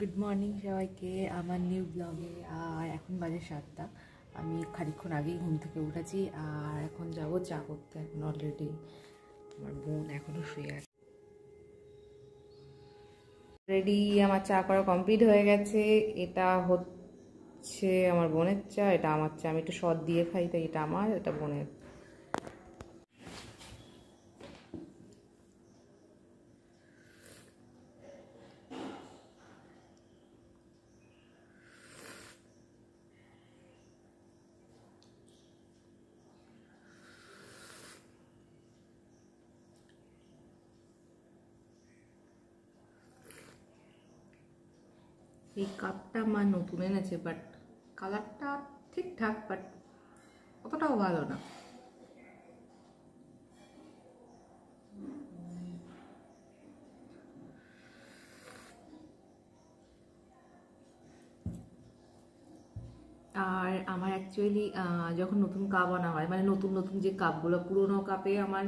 Good morning সবাইকে। আমার new ব্লগে আর এখন বাজে সাতটা। আমি খানিক্ষণ আগেই ঘুম থেকে উঠেছি, আর এখন যাব চা করতে এখন অলরেডি আমার বোন এখনও শুয়ে আছে। রেডি আমার চা করা কমপ্লিট হয়ে গেছে। এটা হচ্ছে আমার বোনের চা, এটা আমার চা। আমি একটু সদ দিয়ে খাই, তাই এটা আমার, এটা বোনের এই কাপটা আমার নতুন এনেছে বাট কালারটা ঠিকঠাক বাট অতটাও ভালো না। আর আমার অ্যাকচুয়ালি যখন নতুন কাপ আনা হয় মানে নতুন নতুন যে কাপগুলো পুরোনো কাপে আমার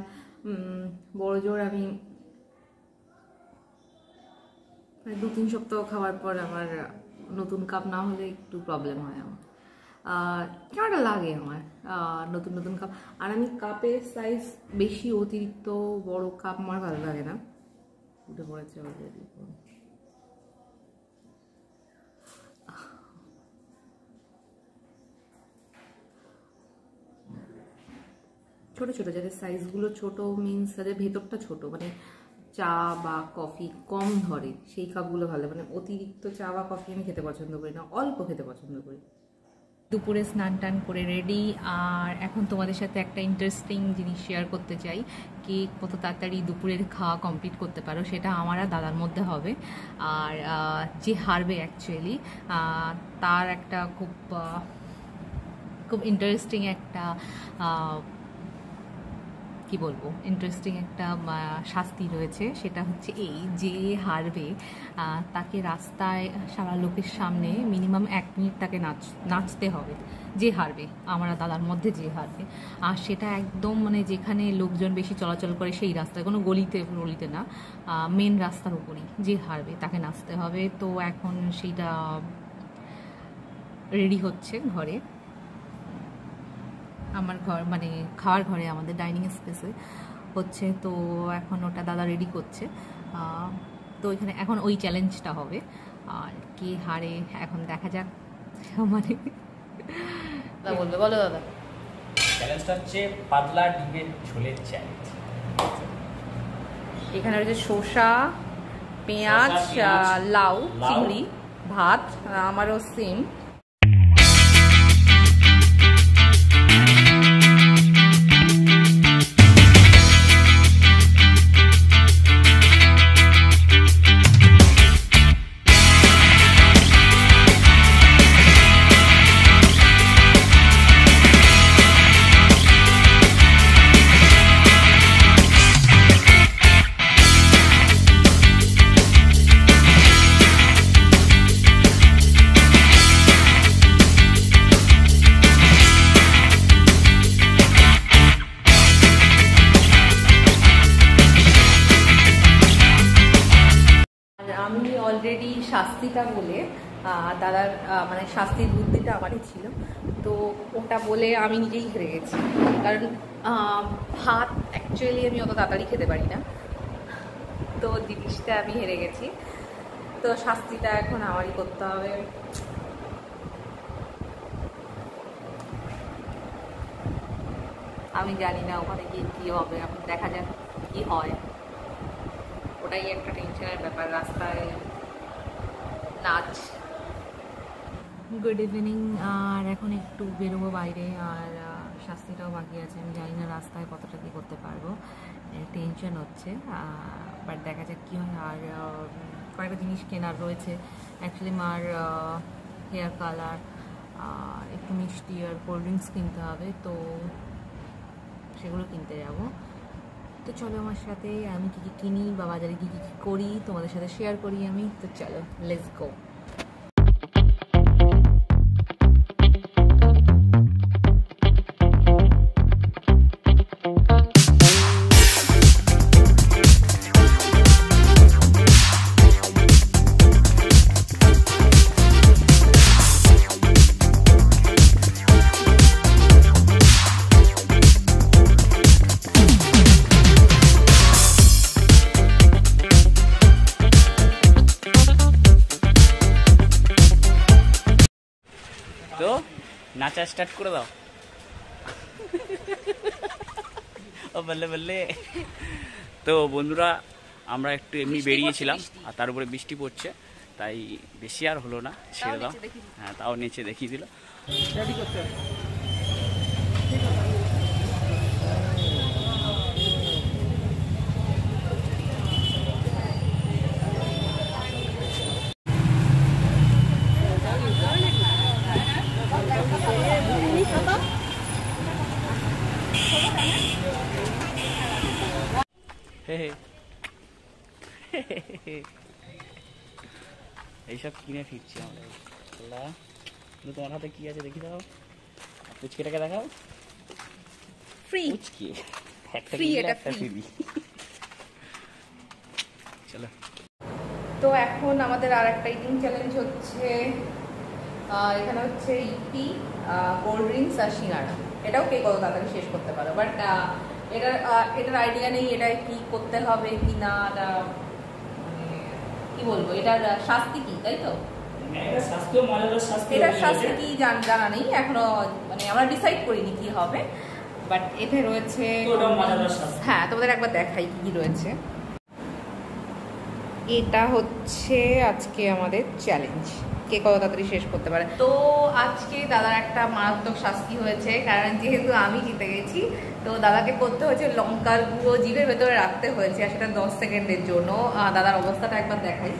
বড় জোর আমি মানে দু, তিন সপ্তাহ খাওয়ার পর আমার নতুন কাপ না হলে একটু প্রবলেম হয় আমার। কেমনটা লাগে আমার? নতুন নতুন কাপ আর আমি কাপের সাইজ বেশি, অতিরিক্ত বড় কাপ আমার ভালো লাগে না। উঠে পড়েছে অলরেডি ছোট ছোট, যাদের সাইজগুলো ছোট মিনস যাদের ভেতরটা ছোট। মানে চা বা কফি কম ধরে। সেই কাপগুলো ভালো। মানে অতিরিক্ত চা বা কফি আমি খেতে পছন্দ করি না, অল্প খেতে পছন্দ করি। দুপুরে স্নান টান করে রেডি আর এখন তোমাদের সাথে একটা ইন্টারেস্টিং জিনিস শেয়ার করতে চাই। কি কত তাড়াতাড়ি দুপুরের খাওয়া কমপ্লিট করতে পারো সেটা আমার আর দাদার মধ্যে হবে। আর যে হারবে অ্যাকচুয়ালি তার একটা খুব খুব ইন্টারেস্টিং একটা কি বলব? ইন্টারেস্টিং একটা শাস্তি রয়েছে। সেটা হচ্ছে এই যে হারবে তাকে রাস্তায় সারা লোকের সামনে মিনিমাম এক মিনিট তাকে নাচ, নাচতে হবে। যে হারবে, আমরা দাদার মধ্যে যে হারবে। আর সেটা একদম মানে যেখানে লোকজন বেশি চলাচল করে সেই রাস্তায়, কোনো গলিতে গলিতে না মেন রাস্তার উপরই যে হারবে, তাকে নাচতে হবে। তো এখন সেইটা রেডি হচ্ছে ঘরে। আমার ঘর মানে খাওয়ার ঘরে আমাদের ডাইনিং স্পেসে হচ্ছে। তো এখন ওটা দাদা রেডি করছে। তো এখানে এখন ওই চ্যালেঞ্জটা হবে। আর কে হারে এখন দেখা যাক। মানে দাদা বলবে বলো দাদা। চ্যালেঞ্জটা হচ্ছে পাতলা ডিমের ঝোলের চ্যালেঞ্জ এখানে রয়েছে শসা পেঁয়াজ লাউ লাউ। চিংড়ি ভাত আমারও সেম অলরেডি শাস্তিটা বলে দাদার মানে শাস্তির বুদ্ধিটা আমারই ছিল। তো ওটা বলে আমি নিজেই হেরে গেছি। কারণ ভাত অ্যাকচুয়ালি আমি অত তাড়াতাড়ি খেতে পারি না। তো জিনিসটা আমি হেরে গেছি। তো শাস্তিটা এখন আমারই করতে হবে। আমি জানি না ওখানে গিয়ে কী হবে, এখন দেখা যাক কী হয়। ওটাই একটা টেনশনের ব্যাপার, রাস্তায় নাচ। গুড ইভিনিং আর এখন একটু বেরোবো বাইরে, আর শাস্তিটাও বাকি আছে। আমি জানি না রাস্তায় কতটা কী করতে পারব। টেনশন হচ্ছে বাট দেখা যাক কী হয়। আর কয়েকটা জিনিস কেনার রয়েছে। অ্যাকচুয়ালি মার হেয়ার কালার একটু মিষ্টি আর কোল্ড ড্রিঙ্কস কিনতে হবে, তো সেগুলো কিনতে যাব। তো চলো আমার সাথে আমি কী কী কিনি বা বাজারে কী কী করি, তোমাদের সাথে শেয়ার করি আমি। তো চলো লেটস গো নাচা স্টার্ট করে দাও। ও বললে বললে। তো বন্ধুরা আমরা একটু এমনি বেরিয়েছিলাম আর তার উপরে বৃষ্টি পড়ছে তাই বেশি আর হলো না ছেড়ে দাও। হ্যাঁ তাও নিচে দেখিয়ে দিল। হে এইসব কিনে ফিরছি আমরা। আল্লাহ তোমার হাতে কি আছে দেখি দাও। পুচকিটাকে দেখাও। ফ্রি পুচকি। একটা Free, এটা ফ্রি চলো। তো এখন আমাদের আর একটা ইটিং চ্যালেঞ্জ হচ্ছে এখানে হচ্ছে ইপি কোল্ড ড্রিঙ্কস আর সিঙ্গারা। এটাও কে কত তাড়াতাড়ি শেষ করতে পারো। বাট এটার এটার আইডিয়া নেই এটা কি করতে হবে কি না এটা মানে কি বলব এটার শাস্তি কি তাই তো? স্বাস্থ্য এটার শাস্তি কি জান- নেই এখনও মানে আমরা ডিসাইড করিনি কি হবে বাট এতে রয়েছে। হ্যাঁ তোমাদের একবার দেখাই কি রয়েছে। এটা হচ্ছে আজকে আমাদের চ্যালেঞ্জ কে কত তাড়াতাড়ি শেষ করতে পারে। তো আজকে দাদার একটা মারাত্মক শাস্তি হয়েছে কারণ যেহেতু আমি জিতে গেছি তো দাদাকে করতে হয়েছে লঙ্কার গুঁড়ো জিভের ভেতরে রাখতে হয়েছে আর সেটা দশ সেকেন্ডের জন্য। দাদার অবস্থাটা একবার দেখাই।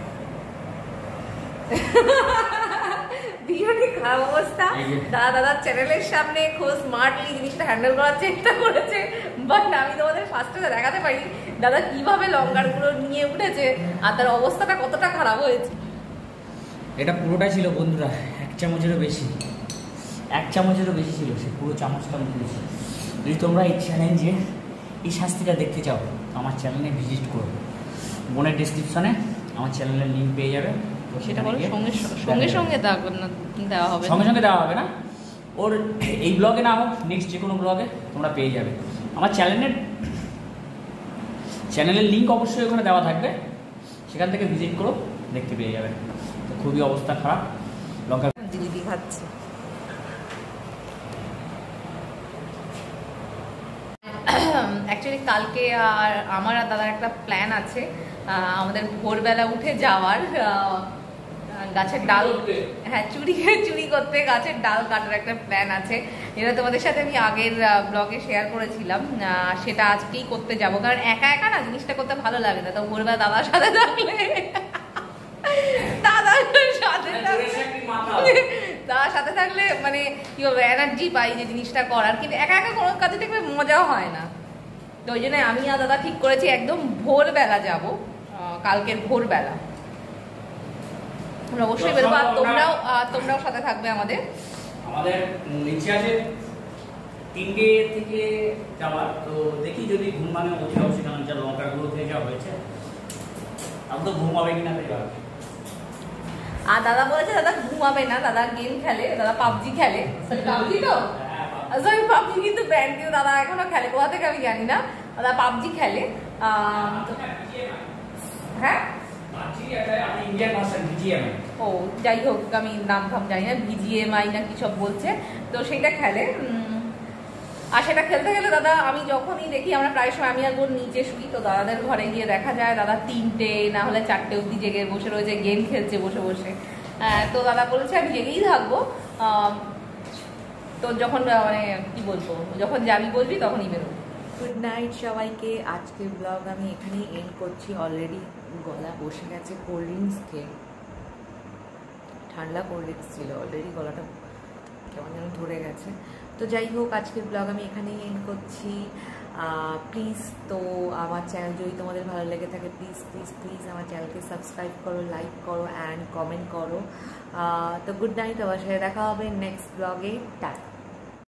ভীষণই খারাপ অবস্থা। দাদা দাদার চ্যানেলের সামনে খুব স্মার্টলি জিনিসটা হ্যান্ডেল করার চেষ্টা করেছে বাট আমি তোমাদের ফার্স্টে দেখাতে পারি দাদা কীভাবে লঙ্কার গুঁড়ো নিয়ে উঠেছে আর তার অবস্থাটা কতটা খারাপ হয়েছে। এটা পুরোটাই ছিল বন্ধুরা এক চামচেরও বেশি। এক চামচেরও বেশি ছিল সে পুরো চামচটা মুখে দিয়েছে। যদি তোমরা এই চ্যালেঞ্জে এই শাস্তিটা দেখতে চাও তো আমার চ্যানেলে ভিজিট করো। বোনের ডিসক্রিপশনে আমার চ্যানেলের লিঙ্ক পেয়ে যাবে। তো সেটা বলো সঙ্গে সঙ্গে সঙ্গে দেওয়া হবে সঙ্গে সঙ্গে দেওয়া হবে না। ওর এই ব্লগে না হোক নেক্সট যে কোনো ব্লগে তোমরা পেয়ে যাবে। আমার চ্যানেলের চ্যানেলের লিঙ্ক অবশ্যই ওখানে দেওয়া থাকবে। সেখান থেকে ভিজিট করো দেখতে পেয়ে যাবে। খুবই অবস্থা খারাপ। লঙ্কা জিলিপি খাচ্ছে? অ্যাকচুয়ালি কালকে আর আমার আর দাদার একটা প্ল্যান আছে। আমাদের ভোরবেলা উঠে যাওয়ার গাছের ডাল হ্যাঁ চুরি চুরি করতে গাছের ডাল কাটার একটা প্ল্যান আছে। যেটা তোমাদের সাথে আমি আগের ব্লগে শেয়ার করেছিলাম। আহ, সেটা আজকেই করতে যাব। কারণ একা একা না জিনিসটা করতে ভালো লাগে না। তো ভোরবেলা দাদার সাথে থাকলে দাদার সাথে থাকলে সাথে থাকলে মানে কি বলব এনার্জি পাই যে জিনিসটা করার কিন্তু একা একা কোনো কাজে দেখবে মজাও হয় না। তো ওই জন্য আমি আর দাদা ঠিক করেছি একদম ভোরবেলা যাব কালকের ভোরবেলা। আমরা অবশ্যই বেরোবো আর তোমরাও তোমরাও সাথে থাকবে আমাদের। আমাদের নিচে আছে তিনটে থেকে যাওয়ার তো দেখি যদি ঘুম ভাঙে উঠে অবশ্যই কারণ যা থেকে যাওয়া হয়েছে। আমি তো ঘুম হবে কিনা আর দাদা বলেছে দাদা ঘুমাবে না দাদা গেম খেলে দাদা পাবজি খেলে। পাবজি তো? সরি পাবজি কিন্তু ব্র্যান্ড কিন্তু দাদা এখনও খেলে কোথা থেকে আমি জানি না। দাদা পাবজি খেলে হ্যাঁ? ও যাই হোক আমি নাম ফাম জানি না বিজিএমআই না কি সব বলছে। তো সেইটা খেলে আর সেটা খেলতে গেলে দাদা আমি যখনই দেখি আমরা প্রায় সময় আমি আর বোন নিচে শুই তো দাদাদের ঘরে গিয়ে দেখা যায় দাদা তিনটে না হলে চারটে অবধি জেগে বসে রয়েছে গেম খেলছে বসে বসে। আহ, তো দাদা বলেছে আমি জেগেই থাকব। তো যখন মানে কি বলব যখন যাবি বলবি তখনই বেরোবো। গুড নাইট সবাইকে। আজকের ব্লগ আমি এখানেই এন্ড করছি। অলরেডি গলা বসে গেছে কোল্ড ড্রিঙ্কস খেয়ে। ঠান্ডা কোল্ড ড্রিঙ্কস ছিল অলরেডি গলাটা কেমন যেন ধরে গেছে। তো যাই হোক, আজকের ব্লগ আমি এখানেই এন্ড করছি। প্লিজ তো আমার চ্যানেল যদি তোমাদের ভালো লেগে থাকে প্লিজ প্লিজ প্লিজ আমার চ্যানেলকে সাবস্ক্রাইব করো লাইক করো অ্যান্ড কমেন্ট করো। তো গুড নাইট আমার সাথে দেখা হবে নেক্সট ব্লগে টাটা।